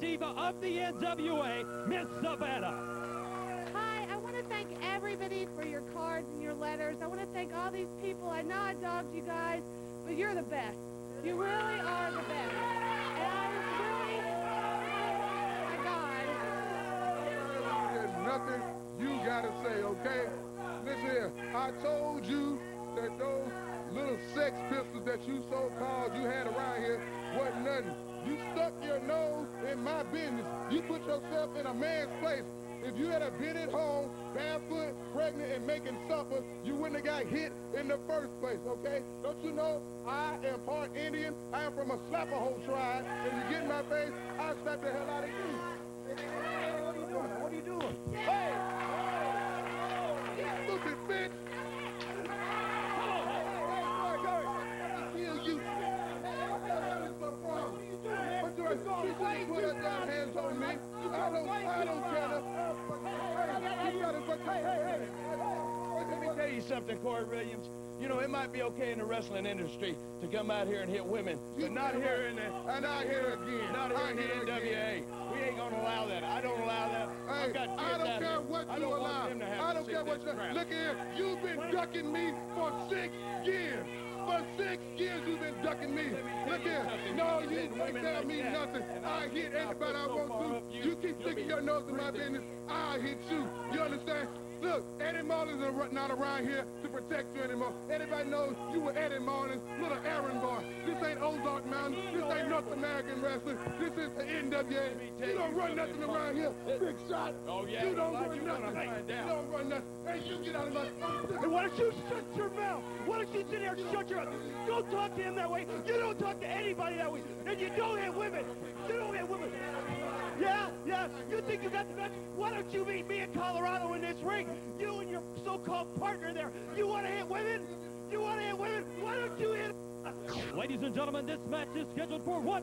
diva of the NWA, Miss Savannah. Hi, I want to thank everybody for your cards and your letters. I want to thank all these people. I know I dogged you guys, but you're the best. You really are the best. And I really, oh my God. There's nothing you gotta say, okay? Listen here, I told you that those little sex pistols that you so-called yourself in a man's place. If you had been at home, barefoot, pregnant, and making supper, you wouldn't have got hit in the first place, okay? Don't you know I am part Indian? I am from a SlapaHo tribe. If you get in my face, I'll slap the hell out of you. What are you doing? What are you doing? Hey! Stupid bitch! What do I do? You put your damn hands on me. I don't, I don't care. You gotta, hey, hey, hey. Let me tell you something, Kory Williams. You know, it might be okay in the wrestling industry to come out here and hit women, but not here in the... And not here again. Not here I in the. NWA. We ain't gonna allow that. I don't allow that. Hey, I don't care what I you don't allow. want them to have I don't care what you... Look here, you've been ducking me for six years. For six years you've been ducking me. Look here. No, You tell like me that, nothing. I hit anybody I want to. you, keep sticking your nose in my business, I'll hit you. You understand? Look, Eddie Mullins not around here to protect you anymore. Anybody knows you were Eddie Mullins, little Aaron boy. This ain't Ozark Mountain. This ain't North American wrestling. This is the NWA. tell You don't run nothing around here, big shot. Oh, yeah, You don't run you wanna nothing. You don't run nothing. Hey, you get out of my... Hey, why don't you shut your mouth? Why don't you sit there and shut your mouth? Don't talk to him that way. You don't talk to anybody that way. And you don't hit women. You don't hit women. Yeah, yeah. You think you got the best? Why don't you meet me in Colorado in this ring? You and your so-called partner there. You want to hit women? You want to hit women? Why don't you hit... Ladies and gentlemen, this match is scheduled for one...